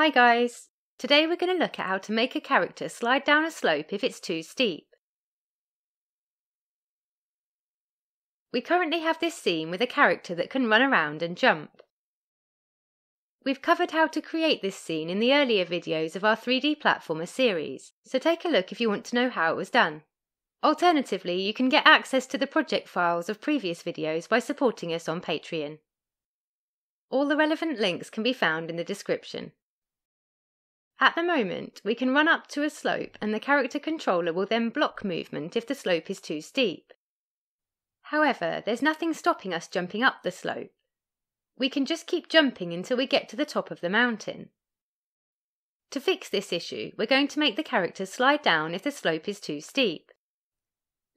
Hi guys! Today we're going to look at how to make a character slide down a slope if it's too steep. We currently have this scene with a character that can run around and jump. We've covered how to create this scene in the earlier videos of our 3D platformer series, so take a look if you want to know how it was done. Alternatively, you can get access to the project files of previous videos by supporting us on Patreon. All the relevant links can be found in the description. At the moment, we can run up to a slope and the character controller will then block movement if the slope is too steep. However, there's nothing stopping us jumping up the slope. We can just keep jumping until we get to the top of the mountain. To fix this issue, we're going to make the character slide down if the slope is too steep.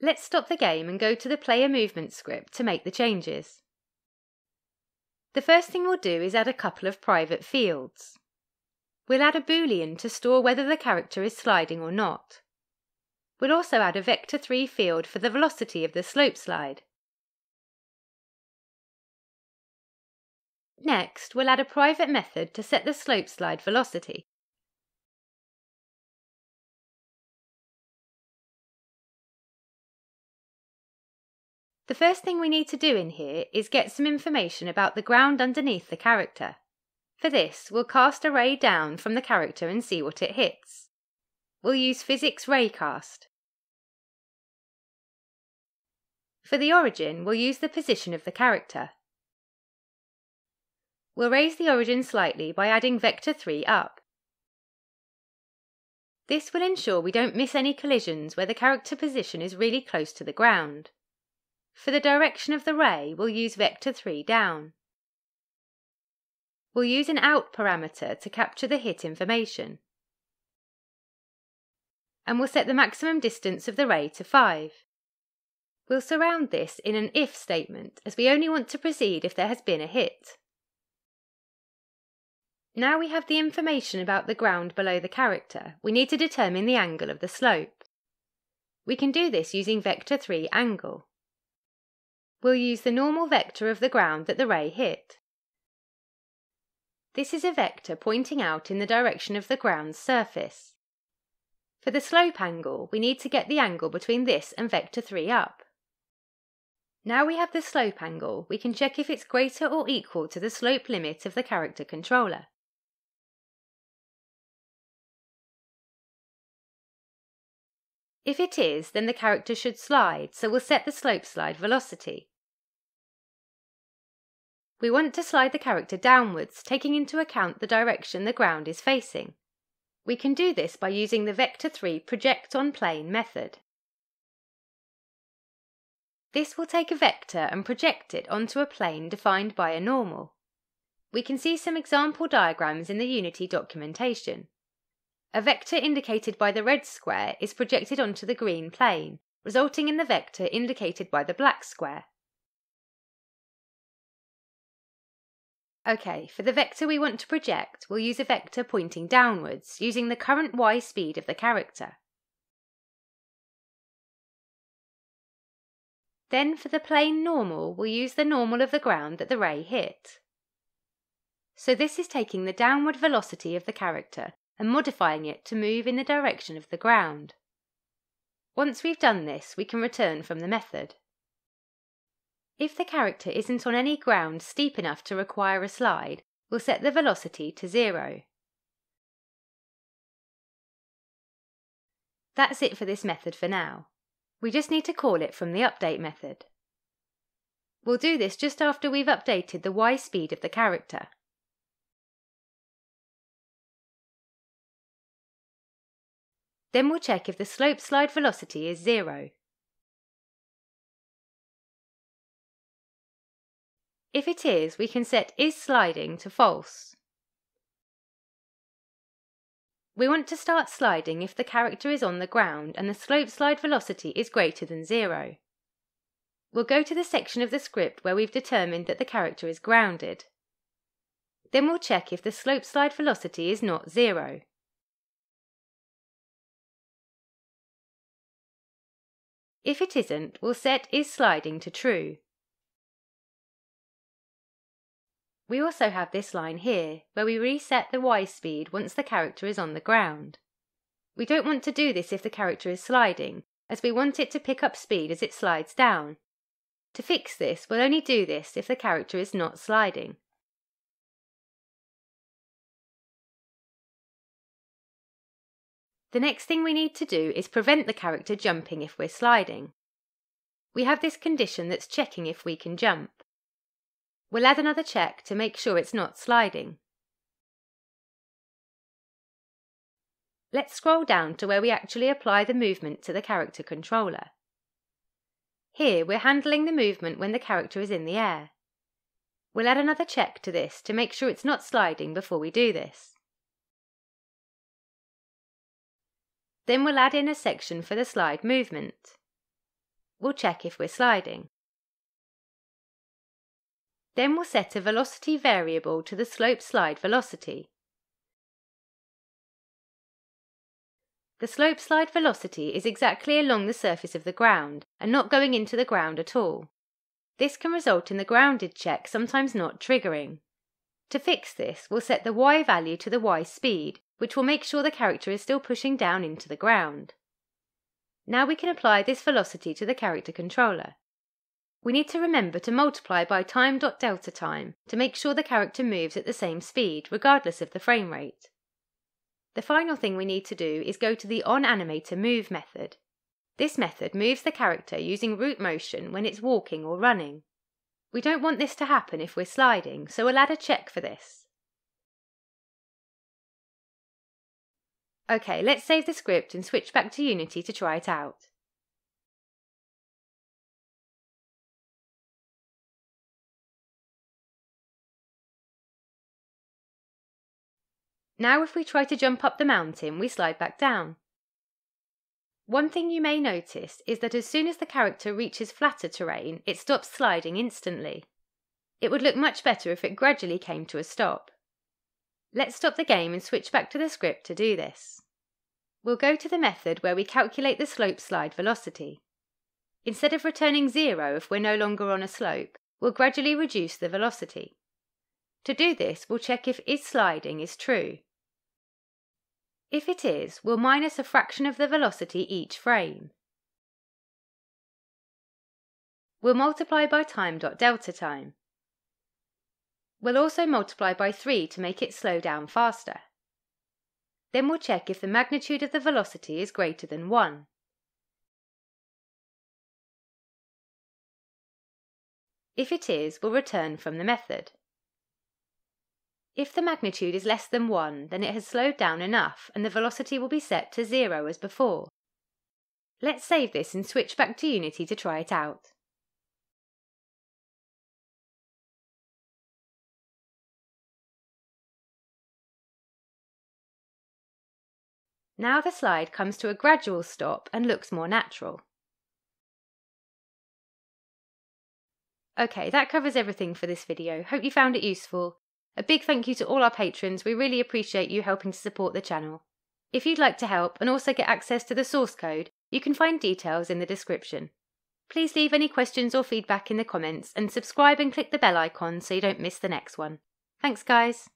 Let's stop the game and go to the player movement script to make the changes. The first thing we'll do is add a couple of private fields. We'll add a boolean to store whether the character is sliding or not. We'll also add a vector3 field for the velocity of the slope slide. Next, we'll add a private method to set the slope slide velocity. The first thing we need to do in here is get some information about the ground underneath the character. For this, we'll cast a ray down from the character and see what it hits. We'll use Physics Raycast. For the origin, we'll use the position of the character. We'll raise the origin slightly by adding vector 3 up. This will ensure we don't miss any collisions where the character position is really close to the ground. For the direction of the ray, we'll use vector 3 down. We'll use an out parameter to capture the hit information. And we'll set the maximum distance of the ray to 5. We'll surround this in an if statement as we only want to proceed if there has been a hit. Now we have the information about the ground below the character, we need to determine the angle of the slope. We can do this using vector 3 angle. We'll use the normal vector of the ground that the ray hit. This is a vector pointing out in the direction of the ground's surface. For the slope angle, we need to get the angle between this and vector 3 up. Now we have the slope angle, we can check if it's greater or equal to the slope limit of the character controller. If it is, then the character should slide, so we'll set the slope slide velocity. We want to slide the character downwards, taking into account the direction the ground is facing. We can do this by using the vector 3 project on plane method. This will take a vector and project it onto a plane defined by a normal. We can see some example diagrams in the Unity documentation. A vector indicated by the red square is projected onto the green plane, resulting in the vector indicated by the black square. OK, for the vector we want to project, we'll use a vector pointing downwards, using the current y speed of the character. Then for the plane normal, we'll use the normal of the ground that the ray hit. So this is taking the downward velocity of the character and modifying it to move in the direction of the ground. Once we've done this, we can return from the method. If the character isn't on any ground steep enough to require a slide, we'll set the velocity to zero. That's it for this method for now. We just need to call it from the update method. We'll do this just after we've updated the y speed of the character. Then we'll check if the slope slide velocity is zero. If it is, we can set is sliding to false. We want to start sliding if the character is on the ground and the slope slide velocity is greater than zero. We'll go to the section of the script where we've determined that the character is grounded. Then we'll check if the slope slide velocity is not zero. If it isn't, we'll set is sliding to true. We also have this line here, where we reset the Y speed once the character is on the ground. We don't want to do this if the character is sliding, as we want it to pick up speed as it slides down. To fix this, we'll only do this if the character is not sliding. The next thing we need to do is prevent the character jumping if we're sliding. We have this condition that's checking if we can jump. We'll add another check to make sure it's not sliding. Let's scroll down to where we actually apply the movement to the character controller. Here we're handling the movement when the character is in the air. We'll add another check to this to make sure it's not sliding before we do this. Then we'll add in a section for the slide movement. We'll check if we're sliding. Then we'll set a velocity variable to the slope slide velocity. The slope slide velocity is exactly along the surface of the ground and not going into the ground at all. This can result in the grounded check sometimes not triggering. To fix this, we'll set the y value to the y speed, which will make sure the character is still pushing down into the ground. Now we can apply this velocity to the character controller. We need to remember to multiply by time dot delta time to make sure the character moves at the same speed, regardless of the frame rate. The final thing we need to do is go to the onAnimatorMove method. This method moves the character using root motion when it's walking or running. We don't want this to happen if we're sliding, so we'll add a check for this. OK, let's save the script and switch back to Unity to try it out. Now if we try to jump up the mountain, we slide back down. One thing you may notice is that as soon as the character reaches flatter terrain, it stops sliding instantly. It would look much better if it gradually came to a stop. Let's stop the game and switch back to the script to do this. We'll go to the method where we calculate the slope slide velocity. Instead of returning zero if we're no longer on a slope, we'll gradually reduce the velocity. To do this, we'll check if is sliding is true. If it is, we'll minus a fraction of the velocity each frame. We'll multiply by time dot delta time. We'll also multiply by 3 to make it slow down faster. Then we'll check if the magnitude of the velocity is greater than 1. If it is, we'll return from the method. If the magnitude is less than 1, then it has slowed down enough and the velocity will be set to 0 as before. Let's save this and switch back to Unity to try it out. Now the slide comes to a gradual stop and looks more natural. Okay, that covers everything for this video. Hope you found it useful. A big thank you to all our patrons, we really appreciate you helping to support the channel. If you'd like to help and also get access to the source code, you can find details in the description. Please leave any questions or feedback in the comments and subscribe and click the bell icon so you don't miss the next one. Thanks guys!